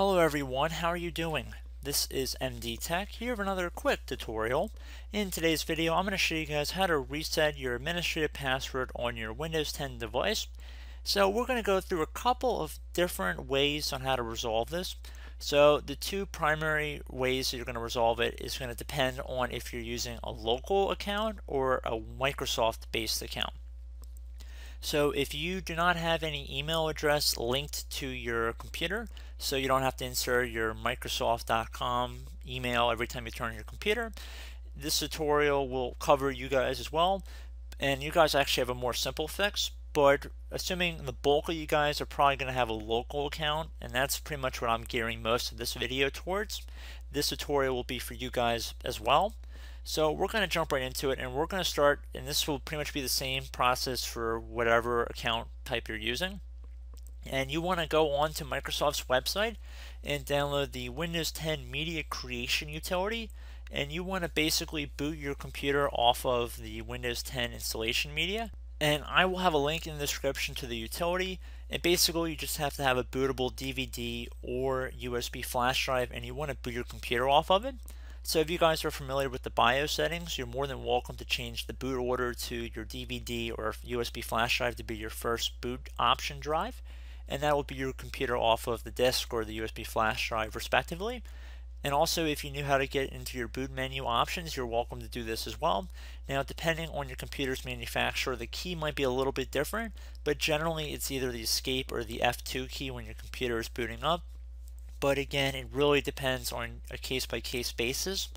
Hello everyone, how are you doing? This is MD Tech here with another quick tutorial. In today's video I'm going to show you guys how to reset your administrative password on your Windows 10 device. So we're going to go through a couple of different ways on how to resolve this. So the two primary ways that you're going to resolve it is going to depend on if you're using a local account or a Microsoft based account. So if you do not have any email address linked to your computer, so you don't have to insert your Microsoft.com email every time you turn on your computer, this tutorial will cover you guys as well. And you guys actually have a more simple fix, but assuming the bulk of you guys are probably going to have a local account, and that's pretty much what I'm gearing most of this video towards, this tutorial will be for you guys as well. So we're going to jump right into it and we're going to start, and this will pretty much be the same process for whatever account type you're using. And you want to go on to Microsoft's website and download the Windows 10 Media Creation utility. And you want to basically boot your computer off of the Windows 10 installation media. And I will have a link in the description to the utility. And basically, you just have to have a bootable DVD or USB flash drive, and you want to boot your computer off of it. So if you guys are familiar with the BIOS settings, you're more than welcome to change the boot order to your DVD or USB flash drive to be your first boot option drive. And that will be your computer off of the disk or the USB flash drive respectively. And also if you knew how to get into your boot menu options, you're welcome to do this as well. Now depending on your computer's manufacturer, the key might be a little bit different, but generally it's either the escape or the F2 key when your computer is booting up but again, it really depends on a case-by-case -case basis.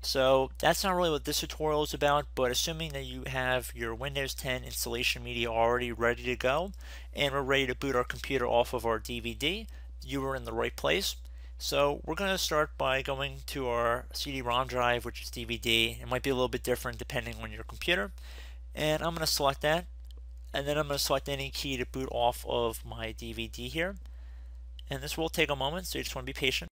So that's not really what this tutorial is about, but assuming that you have your Windows 10 installation media already ready to go, and we're ready to boot our computer off of our DVD, you are in the right place. So we're going to start by going to our CD-ROM drive, which is DVD. It might be a little bit different depending on your computer. And I'm going to select that. And then I'm going to select any key to boot off of my DVD here and this will take a moment, so you just want to be patient.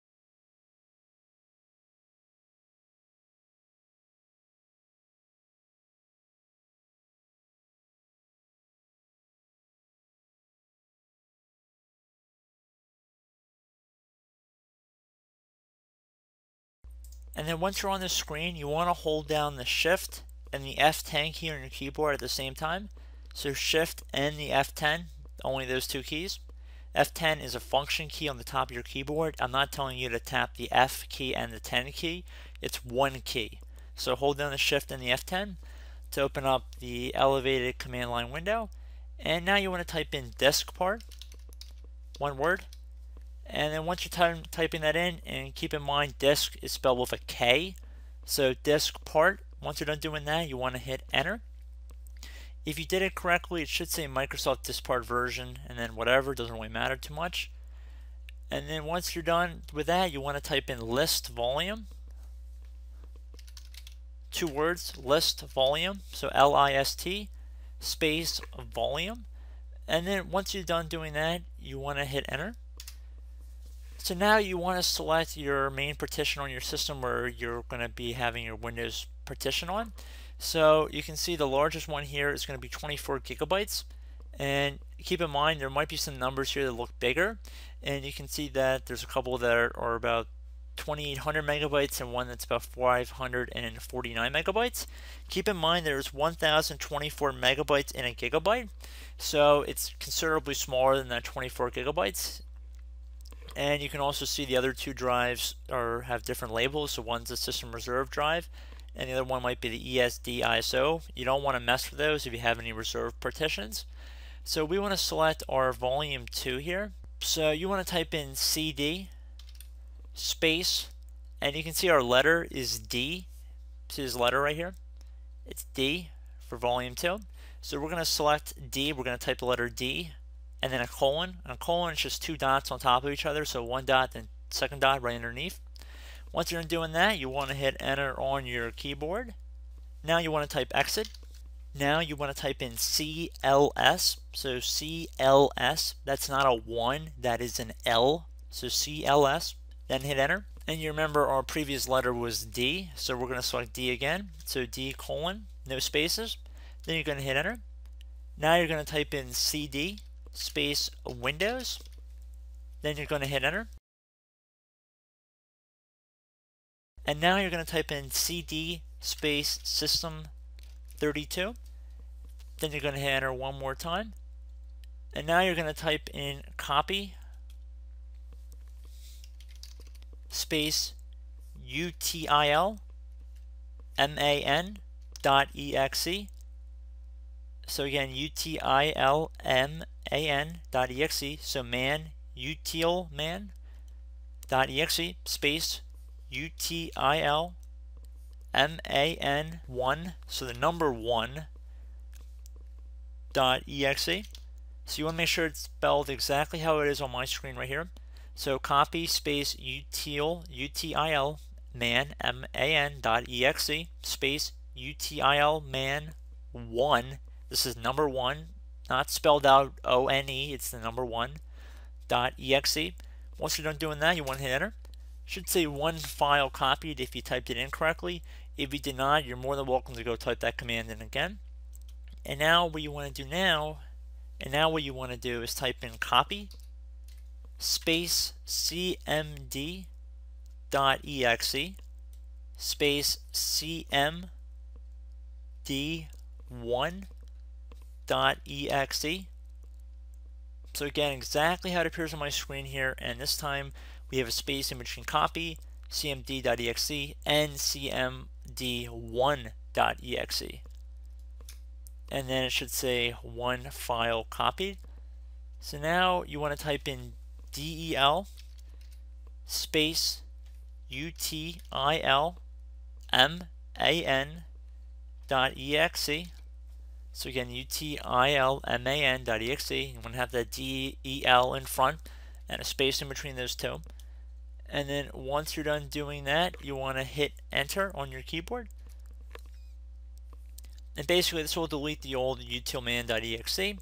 And then once you're on the screen, you want to hold down the Shift and the F10 key on your keyboard at the same time. So Shift and the F10, only those two keys. F10 is a function key on the top of your keyboard. I'm not telling you to tap the F key and the 10 key. It's one key. So hold down the shift and the F10 to open up the elevated command line window. And now you want to type in disk part, one word. And then once you're typing that in, and keep in mind disk is spelled with a K. So disk part, once you're done doing that, you want to hit enter. If you did it correctly, it should say Microsoft Diskpart version and then whatever, doesn't really matter too much. And then once you're done with that, you want to type in list volume. Two words, list volume, so L-I-S-T space volume. And then once you're done doing that, you want to hit enter. So now you want to select your main partition on your system where you're going to be having your Windows partition on. So you can see the largest one here is going to be 24 gigabytes. And keep in mind there might be some numbers here that look bigger. And you can see that there's a couple that are, are about 2800 megabytes and one that's about 549 megabytes. Keep in mind there's 1024 megabytes in a gigabyte. So it's considerably smaller than that 24 gigabytes. And you can also see the other two drives are have different labels. So one's a system reserve drive and the other one might be the ESD ISO. You don't want to mess with those if you have any reserved partitions. So we want to select our volume 2 here. So you want to type in CD space and you can see our letter is D. See this letter right here? It's D for volume 2. So we're going to select D. We're going to type the letter D and then a colon. And a colon is just two dots on top of each other. So one dot and second dot right underneath. Once you're doing that, you want to hit enter on your keyboard. Now you want to type exit. Now you want to type in CLS. So CLS, that's not a 1, that is an L. So CLS, then hit enter. And you remember our previous letter was D, so we're going to select D again. So D colon, no spaces. Then you're going to hit enter. Now you're going to type in CD space Windows. Then you're going to hit enter. And now you're going to type in cd space system 32. Then you're going to hit enter one more time. And now you're going to type in copy space util man dot exe. So again, util man dot exe. So man util man dot exe space util man one. So the number one dot exe. So you want to make sure it's spelled exactly how it is on my screen right here. So copy space util util man man dot exe space util man one. This is number one, not spelled out O N E. It's the number one dot exe. Once you're done doing that, you want to hit enter. Should say one file copied if you typed it incorrectly. If you did not, you're more than welcome to go type that command in again. And now what you want to do now, and now what you want to do is type in copy space cmd dot exe space cmd1 dot exe so again exactly how it appears on my screen here and this time we have a space in between copy cmd.exe and cmd1.exe and then it should say one file copied so now you want to type in del space util man dot exe. So again, util dot exe. You want to have that del in front and a space in between those two. And then once you're done doing that, you want to hit enter on your keyboard. And basically this will delete the old utilman.exe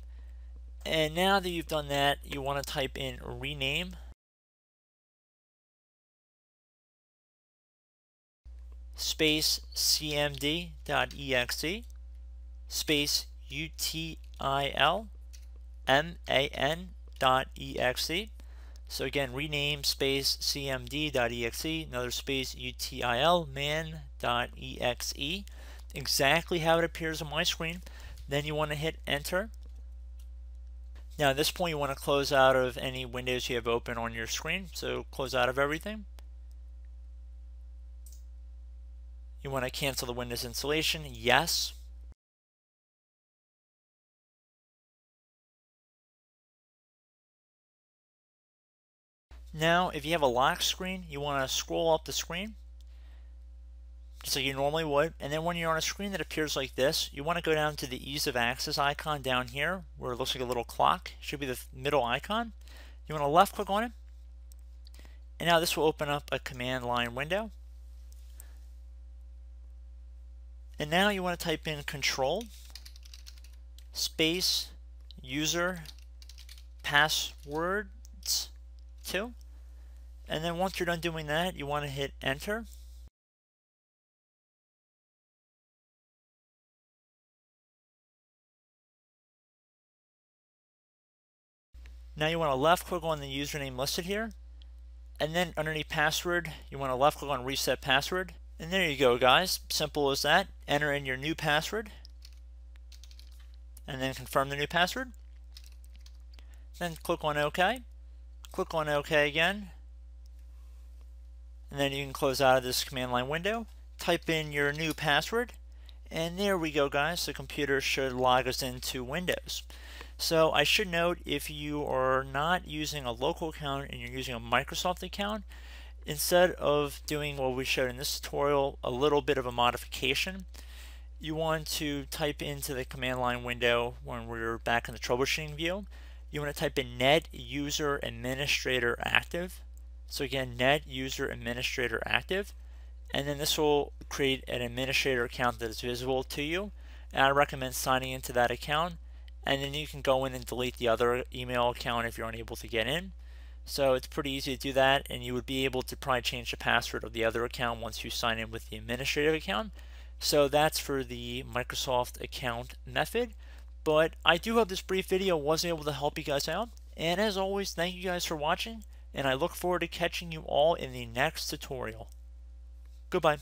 and now that you've done that, you want to type in rename. space cmd.exe space util man.exe. So again, rename space cmd.exe, another space util man.exe, exactly how it appears on my screen. Then you want to hit enter. Now at this point you want to close out of any windows you have open on your screen. So close out of everything. You want to cancel the Windows installation. Yes. Now, if you have a lock screen, you want to scroll up the screen just like you normally would. And then when you're on a screen that appears like this, you want to go down to the ease of access icon down here where it looks like a little clock. It should be the middle icon. You want to left click on it. And now this will open up a command line window. And now you want to type in control space user passwords 2. And then once you're done doing that, you want to hit enter. Now you want to left click on the username listed here. And then underneath password, you want to left click on reset password. And there you go guys, simple as that. Enter in your new password. And then confirm the new password. Then click on OK. Click on OK again. And then you can close out of this command line window. Type in your new password. And there we go guys, the computer should log us into Windows. So I should note if you are not using a local account and you're using a Microsoft account, instead of doing what we showed in this tutorial, a little bit of a modification, you want to type into the command line window when we're back in the troubleshooting view, you want to type in net user administrator active. So again, net user administrator active. And then this will create an administrator account that is visible to you. And I recommend signing into that account and then you can go in and delete the other email account if you're unable to get in. So it's pretty easy to do that and you would be able to probably change the password of the other account once you sign in with the administrative account. So that's for the Microsoft account method. But I do hope this brief video was able to help you guys out. And as always, thank you guys for watching and I look forward to catching you all in the next tutorial. Goodbye.